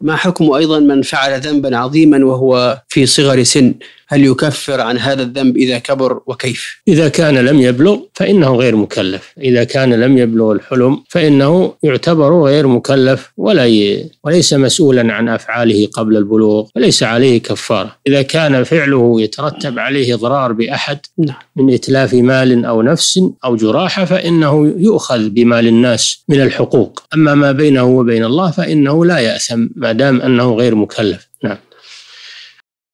ما حكم أيضا من فعل ذنبا عظيما وهو في صغر سن؟ هل يكفر عن هذا الذنب إذا كبر وكيف؟ إذا كان لم يبلغ فإنه غير مكلف. إذا كان لم يبلغ الحلم فإنه يعتبر غير مكلف ولا ي... وليس مسؤولا عن أفعاله قبل البلوغ وليس عليه كفارة. إذا كان فعله يترتب عليه إضرار بأحد نعم. من إتلاف مال أو نفس أو جراحة فإنه يؤخذ بمال الناس من الحقوق. أما ما بينه وبين الله فإنه لا يأثم ما دام أنه غير مكلف. نعم.